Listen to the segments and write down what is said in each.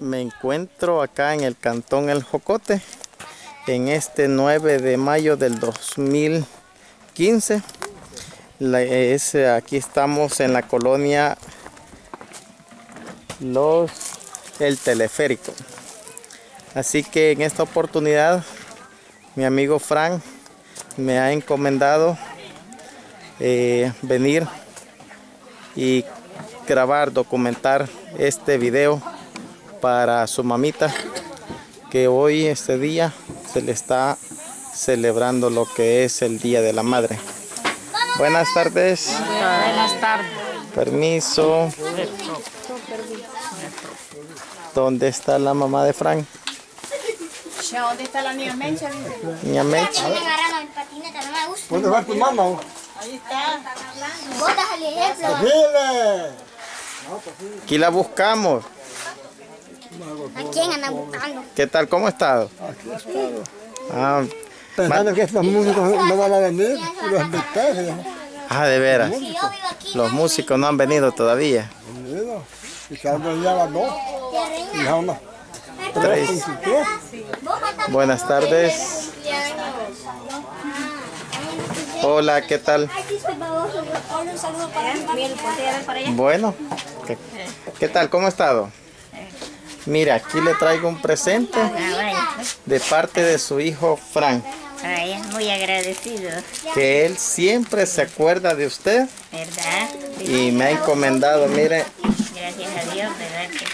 Me encuentro acá en el Cantón El Jocote en este 9 de mayo del 2015. La- es, aquí estamos en la colonia Los El Teleférico. Así que en esta oportunidad mi amigo Frank me ha encomendado eh, venir y grabar, documentar este video para su mamita que hoy este día se le está celebrando lo que es el Día de la Madre. Buenas tardes. Buenas tardes. Permiso. ¿Dónde está la mamá de Frank? ¿Dónde está la niña Mencha? Niña Mecha. ¿Dónde va tu mamá? Ahí está. Vos das el ejemplo. Aquí la buscamos. ¿A quién andan buscando? ¿Qué tal? ¿Cómo ha estado? Ah, Pensando que estos músicos no van a venir, y los invité, ah, de veras. Aquí, Los músicos no han venido todavía. venido. Y cada día las dos. Y ya una. Tres. Buenas tardes. Hola, ¿qué tal? Bueno, ¿qué, qué tal? ¿Cómo ha estado? Mira, aquí le traigo un presente Ah, vaya, de parte de su hijo Frank, vaya, muy agradecido, que él siempre se acuerda de usted ¿verdad? y me ha encomendado, mire, Gracias a Dios, ¿verdad? Que,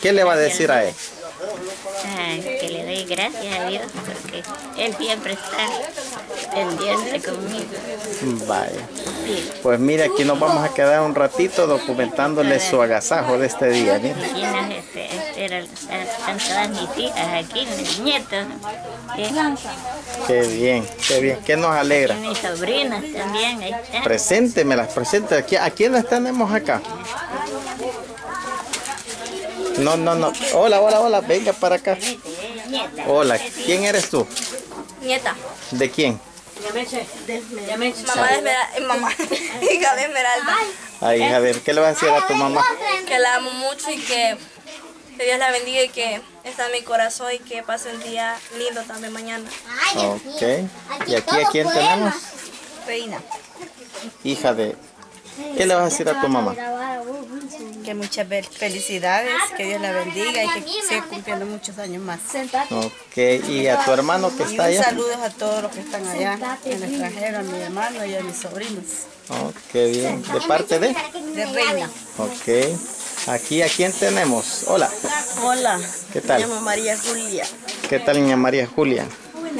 ¿qué le va a decir a él? ah, que le doy gracias a Dios porque Él siempre está pendiente conmigo. Vaya. Sí, Pues mire, aquí nos vamos a quedar un ratito documentándole su agasajo de este día. Nos este, esperan, están todas mis hijas aquí, mis nietos, ¿sí? Qué bien, qué bien, que nos alegra. y mis sobrinas también, ahí están. Preséntemelas, presente. Aquí, ¿A quién las tenemos acá? No, no, no. Hola, hola, hola. Venga para acá. Hola. ¿Quién eres tú? Nieta. ¿De quién? Mamá de Esmeralda. Mamá. Hija de Esmeralda. Ay, hija de... ¿Qué le vas a decir a tu mamá? Que la amo mucho y que, que Dios la bendiga y que está en mi corazón y que pase un día lindo también mañana. Ok. ¿Y aquí a quién tenemos? Reina. Hija de... ¿Qué le vas a decir a tu mamá? Que muchas fel- felicidades, que Dios la bendiga y que siga cumpliendo muchos años más. Ok. ¿Y a tu hermano que está un allá? saludo a todos los que están allá en el extranjero, a mi hermano y a mis sobrinos. Qué bien. ¿De parte de? De Reina. Ok. Aquí, ¿a quién tenemos? Hola. Hola. ¿Qué tal? Me llamo María Julia. ¿Qué tal, niña María Julia?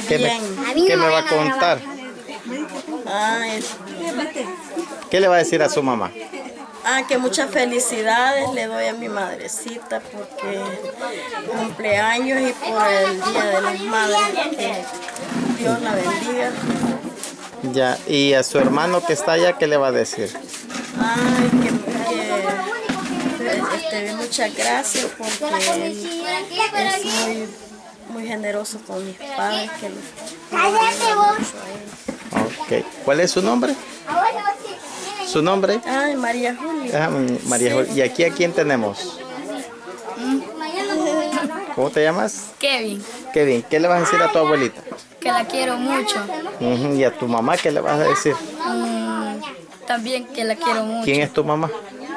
¿Qué me, qué me va a contar? Ah, es- ¿Qué le va a decir a su mamá? ah, que muchas felicidades le doy a mi madrecita porque cumpleaños y por el Día de las Madres. Que Dios la bendiga. Ya, y a su hermano que está allá, ¿qué le va a decir? Ay, que, que este, muchas gracias porque él es muy, muy generoso con mis padres. Que los-. Ok. ¿Cuál es su nombre? ¿Su nombre? Ay, María Julia. Ah, mm, María Julia. ¿Y aquí a quién tenemos? ¿Cómo te llamas? Kevin, Kevin. ¿Qué le vas a decir a tu abuelita? que la quiero mucho. Ujú, ¿Y a tu mamá qué le vas a decir? Mm, también que la quiero mucho. ¿Quién es tu mamá?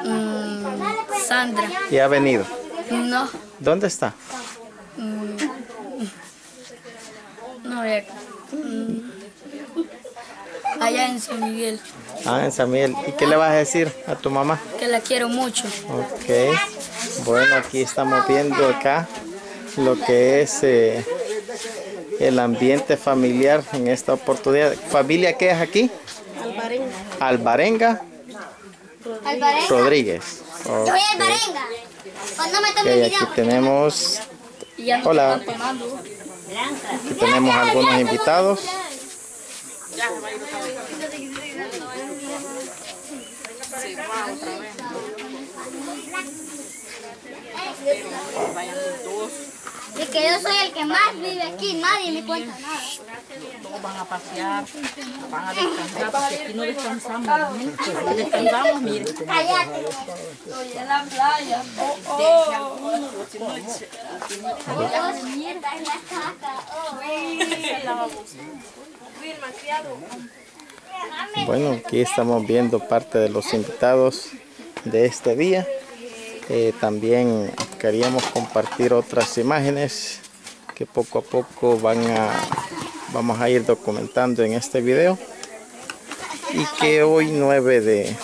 Mm, Sandra. ¿Y ha venido? No, ¿Dónde está? no ve acá. Mm, allá en San Miguel, Ah, en San Miguel. ¿Y qué le vas a decir a tu mamá? que la quiero mucho. Ok, bueno, aquí estamos viendo acá lo que es eh, el ambiente familiar en esta oportunidad. ¿Familia qué es aquí? Alvarenga. Alvarenga. Rodríguez. Yo soy Alvarenga. Cuando me Ok, tome aquí tenemos, Hola. aquí tenemos algunos invitados. Y que yo soy el que más vive aquí, nadie me cuenta nada. Todos van a pasear, van a descansar, porque aquí no descansamos. ¿no? Descansamos, mire. Cállate. En la playa. Oh, oh. Bueno, aquí estamos viendo parte de los invitados de este día. Eh, también queríamos compartir otras imágenes que poco a poco van a vamos a ir documentando en este video y que hoy 9 de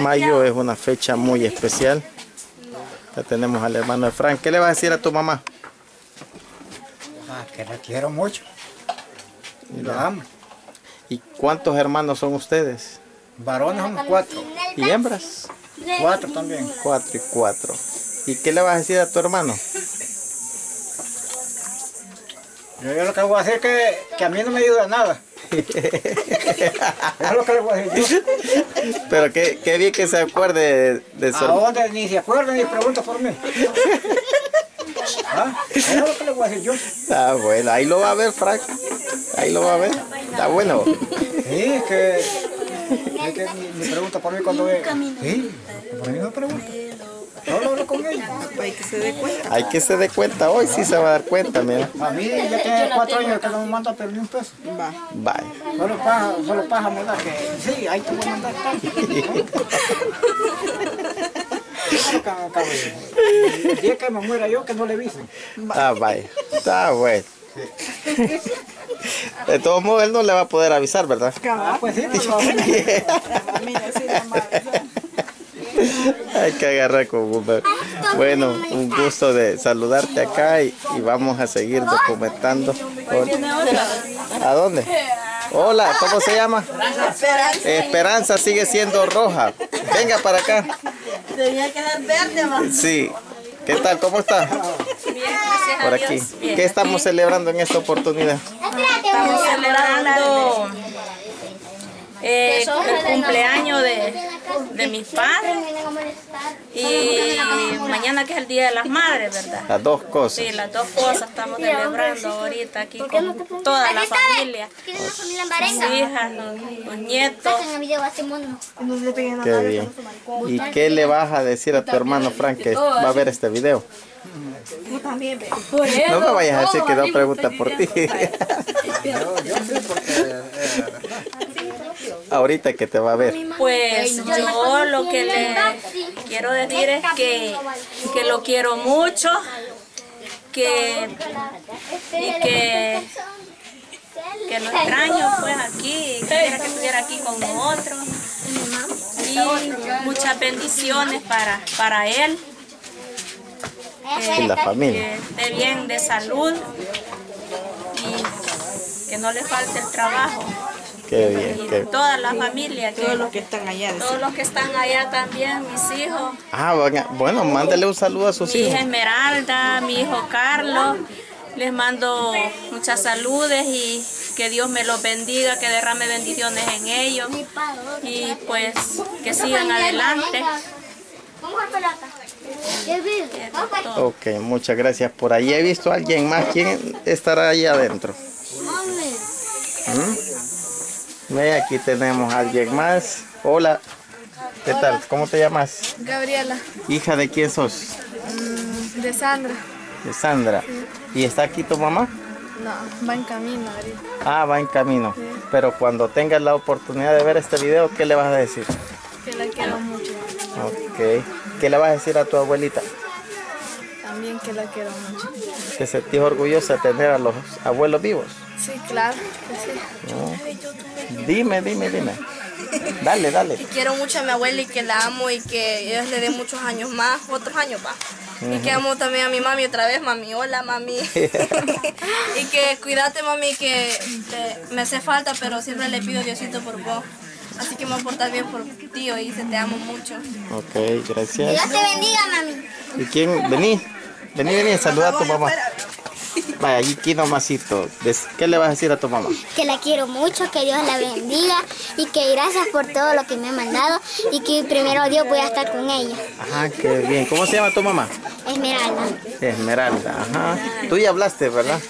mayo es una fecha muy especial ya tenemos al hermano de Frank ¿qué le vas a decir a tu mamá? Ah, que la quiero mucho. Y la amo. ¿Y cuántos hermanos son ustedes? Varones somos cuatro. ¿y hembras? Cuatro también. cuatro y cuatro ¿y qué le vas a decir a tu hermano? Yo, yo lo que voy a hacer es que, que a mí no me ayuda nada. es lo que le voy a decir yo. pero qué, qué bien que se acuerde de, de su ¿A dónde? Ni se acuerda ni pregunta por mí. ¿Ah? Es lo que le voy a decir yo. Ah, bueno, ahí lo va a ver, Frank. Ahí lo va a ver. Está bueno. Sí, es que, es que ni pregunta por mí cuando ve. Sí, por mí no pregunta. Solo hablo con ella. Hay que se dé cuenta hoy, sí se va a dar cuenta, mira. A mí ya tiene cuatro años que no me manda pero ni un peso. Bye. Solo paja, solo paja mandar que sí, ahí te voy a mandar tanto. El día que me muera yo, que no le visen. Ah, bye. Está bueno. De todos modos, él no le va a poder avisar, ¿verdad? Ah, pues sí, Hay que agarrar con. Bueno, un gusto de saludarte acá y, y vamos a seguir documentando. ¿A dónde? Hola, ¿cómo se llama? Esperanza sigue siendo roja. Venga para acá. Tenía que dar verde, mamá. Sí. ¿Qué tal? ¿Cómo está? Por aquí. ¿Qué estamos celebrando en esta oportunidad? Estamos celebrando eh, el cumpleaños de, de mis padres y mañana que es el Día de las Madres, ¿verdad? Las dos cosas. Sí, las dos cosas estamos celebrando ahorita aquí con toda la familia. Barenga. hijas, los, nietos. Qué bien. ¿Y qué le vas a decir a tu hermano Frank que va a ver este video? No me vayas a decir que no pregunta por ti. Ahorita que te va a ver. Pues yo lo que le quiero decir es que, que lo quiero mucho, que, y que, que lo extraño pues aquí, quisiera que estuviera aquí con nosotros. Y muchas bendiciones para, para él. Y la familia. que esté bien de salud y que no le falte el trabajo. Qué bien. Y qué- toda la familia, que, Todos los que están allá. todos los que están allá también, mis hijos, Ah, bueno, mándale un saludo a sus mi hija hijos. Esmeralda, mi hijo Carlos, les mando muchas saludes y que Dios me los bendiga, que derrame bendiciones en ellos y pues que sigan adelante. Ok, muchas gracias. Por ahí he visto a alguien más. ¿Quién estará ahí adentro? ¿Mm? Ve, aquí tenemos a alguien más. Hola. ¿Qué tal? ¿Cómo te llamas? Gabriela, ¿Hija de quién sos? de Sandra. De Sandra. ¿Y está aquí tu mamá? No, va en camino ahorita. Ah, va en camino. Pero cuando tengas la oportunidad de ver este video, ¿qué le vas a decir? Que la quiero mucho. Ok. ¿Qué le vas a decir a tu abuelita? También que la quiero mucho. Que se sentís orgullosa de tener a los abuelos vivos. Sí, claro. que sí. No. Dime, dime, dime. Dale, dale. Quiero mucho a mi abuela y que la amo y que Dios le dé muchos años más, otros años más. Y que amo también a mi mami otra vez, mami. Hola, mami. y que cuídate, mami, que te- me hace falta, pero siempre le pido Diosito por vos. Así que me voy a portar bien por ti, y se te amo mucho. Ok, gracias. Dios te bendiga, mami. ¿Y quién? Vení, vení, vení, saluda a tu mamá. Vaya, aquí nomasito. Des- ¿Qué le vas a decir a tu mamá? Que la quiero mucho, que Dios la bendiga y que gracias por todo lo que me ha mandado y que primero Dios voy a estar con ella. Ajá, qué bien. ¿Cómo se llama tu mamá? Esmeralda. Esmeralda, ajá. Tú ya hablaste, ¿verdad?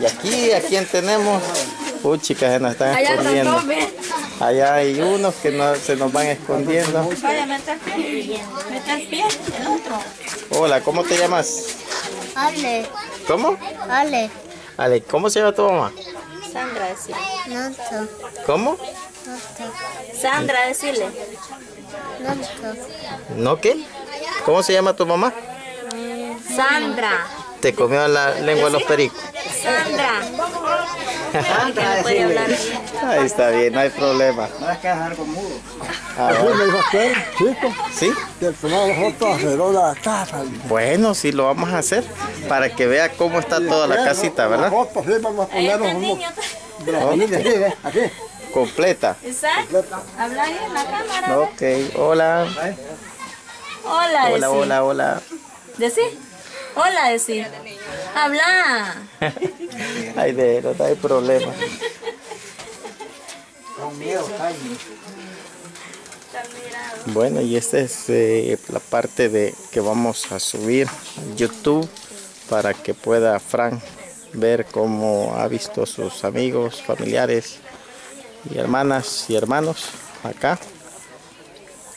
Y aquí, ¿a quién tenemos? Uy, chicas, se nos están escondiendo. Allá hay unos que no, se nos van escondiendo. Vaya, mete el pie. Mete el pie, el otro. Hola, ¿cómo te llamas? Ale, ¿Cómo? ale, Ale, ¿cómo se llama tu mamá? Sandra, decirle. noto, ¿Cómo? noto, Sandra, decirle. noto. ¿No qué? ¿Cómo se llama tu mamá? Sandra. Te comió la lengua de los pericos. Sandra. Que no puede hablar bien. Ahí está bien, no hay problema. No es que es algo mudo. Ah, me dijo chico ¿Sí? que la casa. Bueno, sí lo vamos a hacer para que vea cómo está toda la casita, ¿verdad? Completa. Exacto. Habla ahí en la cámara. Ok, hola. Hola, Hola, hola, hola. Decí. Hola, decí. Habla. Ay, de no hay problema. Con miedo, Jaime. Bueno, y esta es eh, la parte de que vamos a subir a YouTube para que pueda Frank ver cómo ha visto sus amigos, familiares y hermanas y hermanos acá.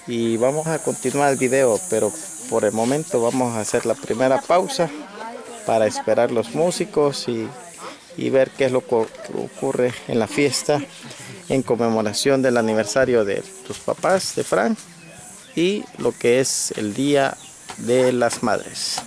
Y vamos a continuar el video, pero por el momento vamos a hacer la primera pausa para esperar los músicos y, y ver qué es lo que ocurre en la fiesta en conmemoración del aniversario de tus papás, de Frank, y lo que es el Día de las Madres.